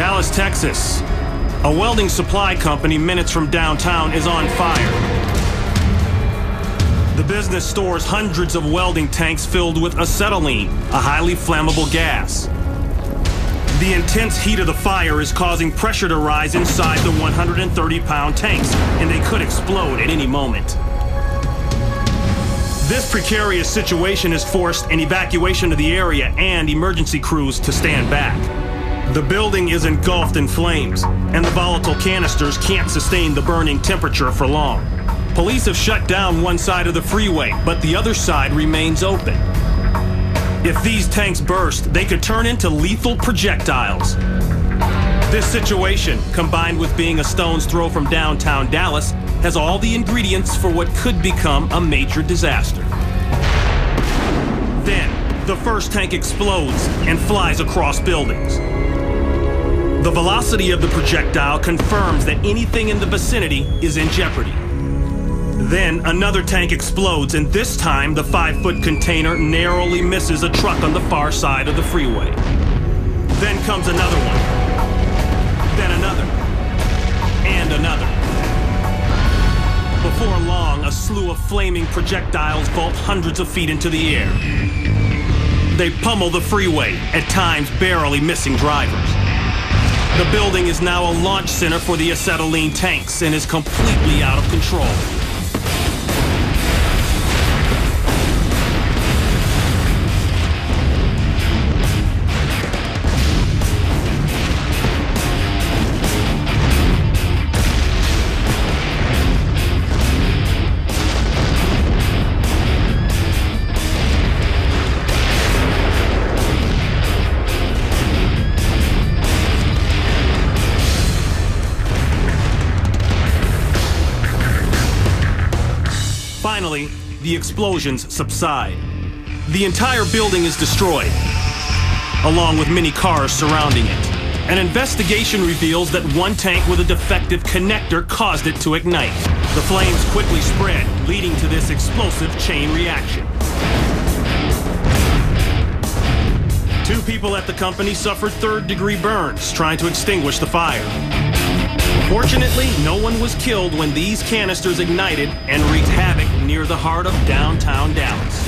Dallas, Texas. A welding supply company minutes from downtown is on fire. The business stores hundreds of welding tanks filled with acetylene, a highly flammable gas. The intense heat of the fire is causing pressure to rise inside the 130-pound tanks, and they could explode at any moment. This precarious situation has forced an evacuation of the area and emergency crews to stand back. The building is engulfed in flames, and the volatile canisters can't sustain the burning temperature for long. Police have shut down one side of the freeway, but the other side remains open. If these tanks burst, they could turn into lethal projectiles. This situation, combined with being a stone's throw from downtown Dallas, has all the ingredients for what could become a major disaster. Then, the first tank explodes and flies across buildings. The velocity of the projectile confirms that anything in the vicinity is in jeopardy. Then another tank explodes, and this time the five foot container narrowly misses a truck on the far side of the freeway. Then comes another one. Then another. And another. Before long, a slew of flaming projectiles vault hundreds of feet into the air. They pummel the freeway, at times barely missing drivers. The building is now a launch center for the acetylene tanks and is completely out of control. Finally, the explosions subside. The entire building is destroyed, along with many cars surrounding it. An investigation reveals that one tank with a defective connector caused it to ignite. The flames quickly spread, leading to this explosive chain reaction. Two people at the company suffered third degree burns trying to extinguish the fire. Fortunately, no one was killed when these canisters ignited and wreaked havoc near the heart of downtown Dallas.